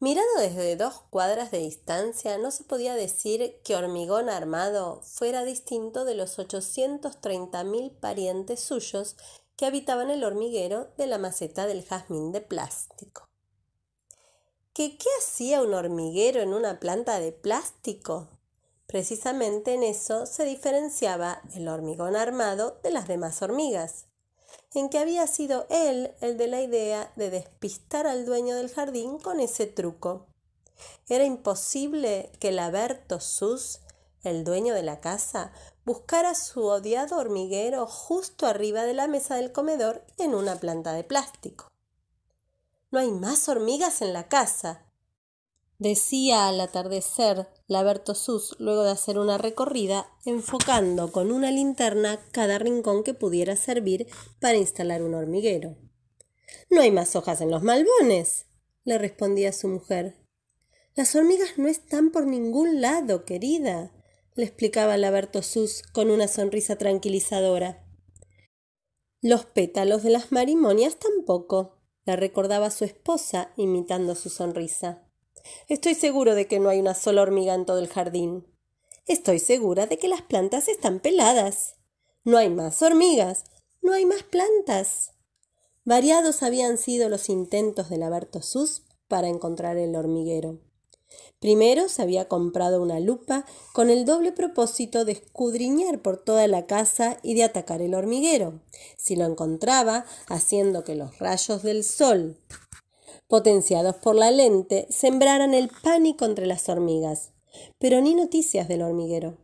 Mirado desde dos cuadras de distancia, no se podía decir que Hormigón Armado fuera distinto de los ochocientos mil parientes suyos que habitaban el hormiguero de la maceta del jazmín de plástico. ¿Que qué hacía un hormiguero en una planta de plástico? Precisamente en eso se diferenciaba el hormigón armado de las demás hormigas en que había sido él el de la idea de despistar al dueño del jardín con ese truco. Era imposible que Laberto Sus, el dueño de la casa, buscara su odiado hormiguero justo arriba de la mesa del comedor en una planta de plástico. No hay más hormigas en la casa, decía al atardecer Laberto Sus luego de hacer una recorrida enfocando con una linterna cada rincón que pudiera servir para instalar un hormiguero. No hay más hojas en los malbones, le respondía su mujer. Las hormigas no están por ningún lado, querida, le explicaba Laberto Sus con una sonrisa tranquilizadora. Los pétalos de las marimonias tampoco, le recordaba su esposa imitando su sonrisa. Estoy seguro de que no hay una sola hormiga en todo el jardín. Estoy segura de que las plantas están peladas. No hay más hormigas, no hay más plantas. Variados habían sido los intentos de Laberto Sus para encontrar el hormiguero. Primero se había comprado una lupa con el doble propósito de escudriñar por toda la casa y de atacar el hormiguero. Si lo encontraba, haciendo que los rayos del sol potenciados por la lente, sembraran el pánico entre las hormigas, pero ni noticias del hormiguero.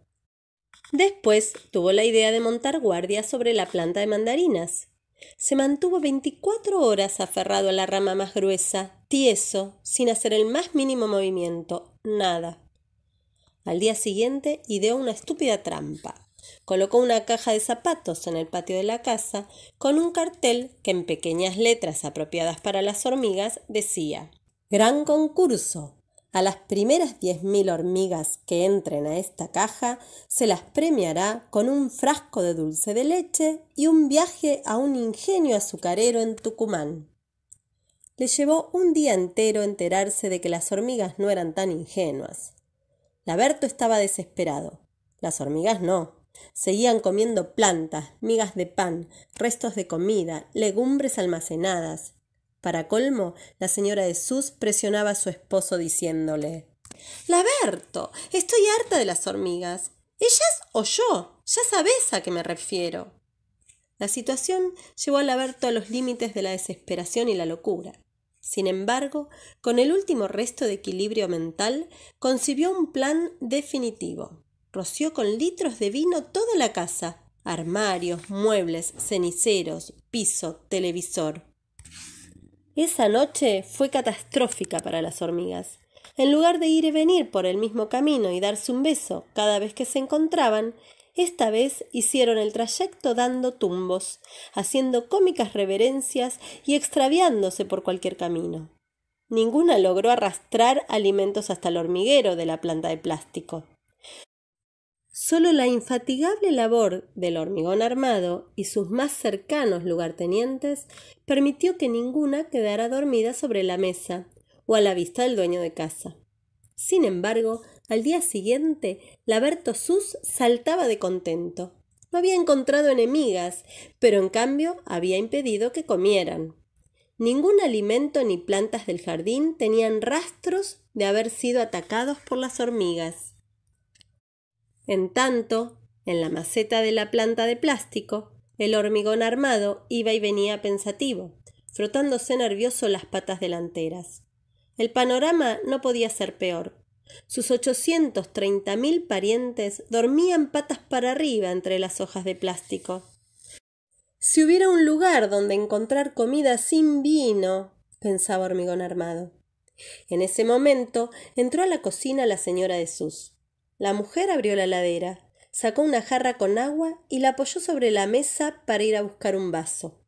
Después tuvo la idea de montar guardia sobre la planta de mandarinas. Se mantuvo veinticuatro horas aferrado a la rama más gruesa, tieso, sin hacer el más mínimo movimiento, nada. Al día siguiente ideó una estúpida trampa. Colocó una caja de zapatos en el patio de la casa con un cartel que en pequeñas letras apropiadas para las hormigas decía Gran concurso. A las primeras diez mil hormigas que entren a esta caja se las premiará con un frasco de dulce de leche y un viaje a un ingenio azucarero en Tucumán. Le llevó un día entero enterarse de que las hormigas no eran tan ingenuas. Laberto estaba desesperado. Las hormigas no. Seguían comiendo plantas, migas de pan, restos de comida, legumbres almacenadas. Para colmo, la señora de Sus presionaba a su esposo diciéndole Laberto, estoy harta de las hormigas. ¿Ellas o yo? Ya sabes a qué me refiero. La situación llevó a Laberto a los límites de la desesperación y la locura. Sin embargo, con el último resto de equilibrio mental, concibió un plan definitivo roció con litros de vino toda la casa, armarios, muebles, ceniceros, piso, televisor. Esa noche fue catastrófica para las hormigas. En lugar de ir y venir por el mismo camino y darse un beso cada vez que se encontraban, esta vez hicieron el trayecto dando tumbos, haciendo cómicas reverencias y extraviándose por cualquier camino. Ninguna logró arrastrar alimentos hasta el hormiguero de la planta de plástico. Solo la infatigable labor del hormigón armado y sus más cercanos lugartenientes permitió que ninguna quedara dormida sobre la mesa o a la vista del dueño de casa. Sin embargo, al día siguiente, Laberto Sus saltaba de contento. No había encontrado enemigas, pero en cambio había impedido que comieran. Ningún alimento ni plantas del jardín tenían rastros de haber sido atacados por las hormigas. En tanto, en la maceta de la planta de plástico, el hormigón armado iba y venía pensativo, frotándose nervioso las patas delanteras. El panorama no podía ser peor. Sus ochocientos treinta mil parientes dormían patas para arriba entre las hojas de plástico. Si hubiera un lugar donde encontrar comida sin vino, pensaba Hormigón Armado. En ese momento entró a la cocina la señora de Sus. La mujer abrió la ladera, sacó una jarra con agua y la apoyó sobre la mesa para ir a buscar un vaso.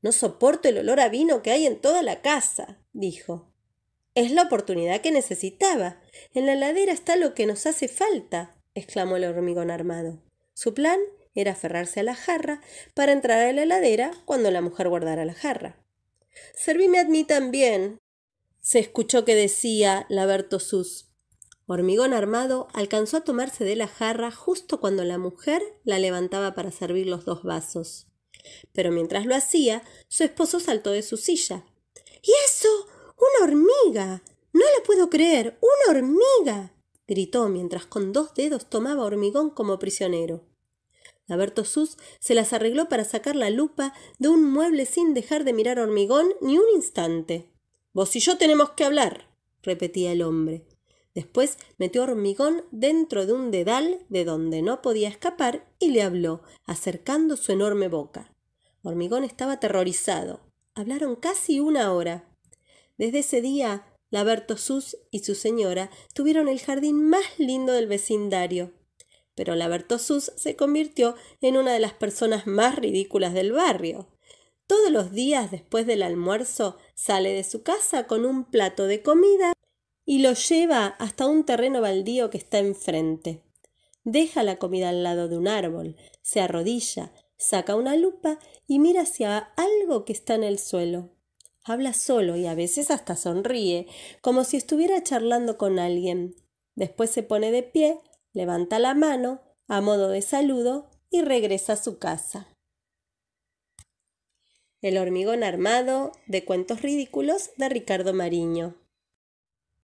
No soporto el olor a vino que hay en toda la casa, dijo. Es la oportunidad que necesitaba. En la ladera está lo que nos hace falta, exclamó el hormigón armado. Su plan era aferrarse a la jarra para entrar a la ladera cuando la mujer guardara la jarra. Servime a mí también, se escuchó que decía la Bertosus. Hormigón armado alcanzó a tomarse de la jarra justo cuando la mujer la levantaba para servir los dos vasos. Pero mientras lo hacía, su esposo saltó de su silla. ¿Y eso? ¡Una hormiga! No lo puedo creer. ¡Una hormiga! gritó mientras con dos dedos tomaba hormigón como prisionero. La Bertosus se las arregló para sacar la lupa de un mueble sin dejar de mirar hormigón ni un instante. Vos y yo tenemos que hablar, repetía el hombre. Después metió hormigón dentro de un dedal de donde no podía escapar y le habló, acercando su enorme boca. Hormigón estaba aterrorizado. Hablaron casi una hora. Desde ese día, la Bertosus y su señora tuvieron el jardín más lindo del vecindario. Pero la Bertosus se convirtió en una de las personas más ridículas del barrio. Todos los días después del almuerzo sale de su casa con un plato de comida y lo lleva hasta un terreno baldío que está enfrente. Deja la comida al lado de un árbol, se arrodilla, saca una lupa y mira hacia algo que está en el suelo. Habla solo y a veces hasta sonríe, como si estuviera charlando con alguien. Después se pone de pie, levanta la mano, a modo de saludo, y regresa a su casa. El hormigón armado de cuentos ridículos de Ricardo Mariño.